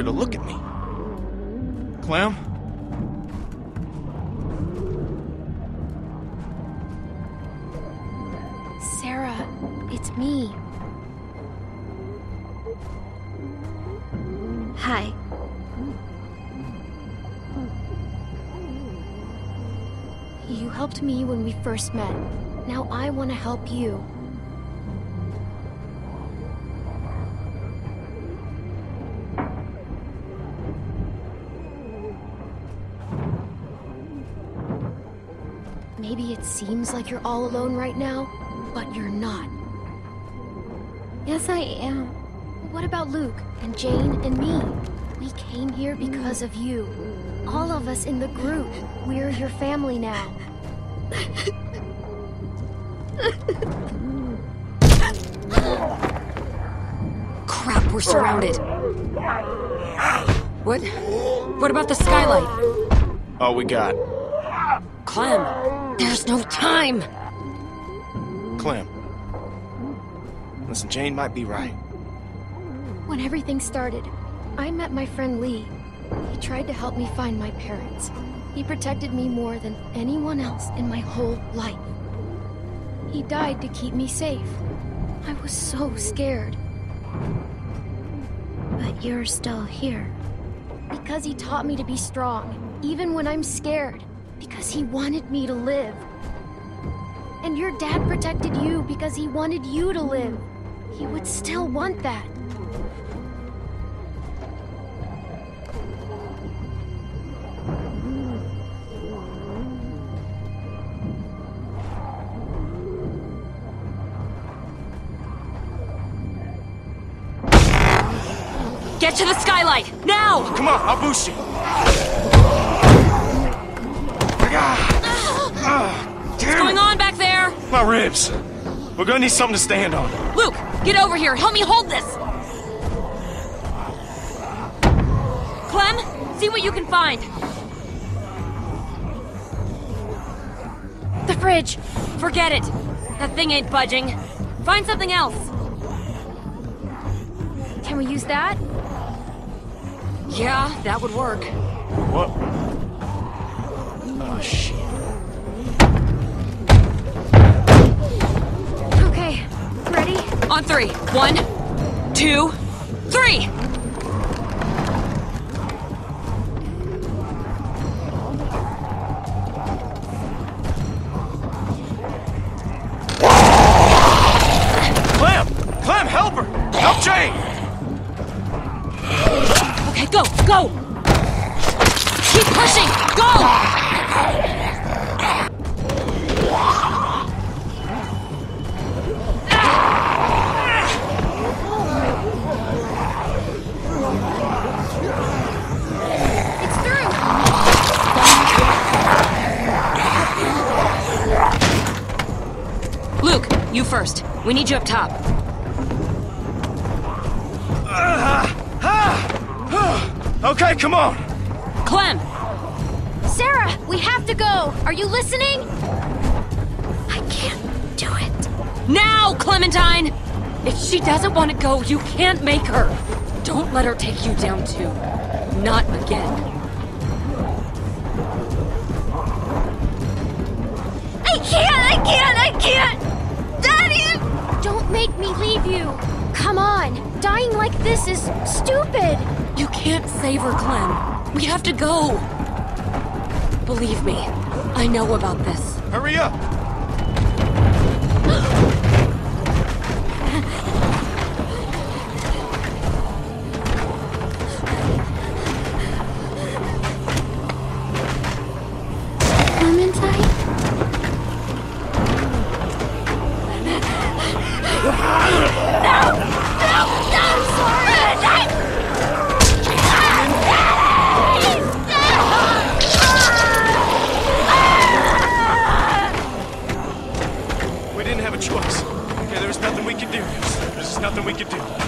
to look at me. Clem? Sarah, it's me. Hi. You helped me when we first met. Now I want to help you. Maybe it seems like you're all alone right now, but you're not. Yes, I am. What about Luke and Jane and me? We came here because of you. All of us in the group. We're your family now. Crap, we're surrounded. What? What about the skylight? All we got. Clem, there's no time. Clem. Listen, Jane might be right. When everything started, I met my friend Lee. He tried to help me find my parents. He protected me more than anyone else in my whole life. He died to keep me safe. I was so scared. But you're still here. Because he taught me to be strong, even when I'm scared. Because he wanted me to live. And your dad protected you because he wanted you to live. He would still want that. Get to the skylight, now! Come on, I'll boost you. My ribs. We're gonna need something to stand on. Luke, get over here. Help me hold this. Clem, see what you can find. The fridge! Forget it. That thing ain't budging. Find something else. Can we use that? Yeah, that would work. What? Oh, shit. Okay, ready? On three. One, two, three! Clem! Clem, help her! Help Jane! Okay, go, go! Keep pushing! Go! We need you up top. Okay, come on! Clem! Sarah, we have to go! Are you listening? I can't do it. Now, Clementine! If she doesn't want to go, you can't make her. Don't let her take you down too. Not again. I can't! I can't! I can't! Daddy! Don't make me leave you! Come on! Dying like this is stupid! You can't save her, Clem. We have to go. Believe me, I know about this. Hurry up! we can do.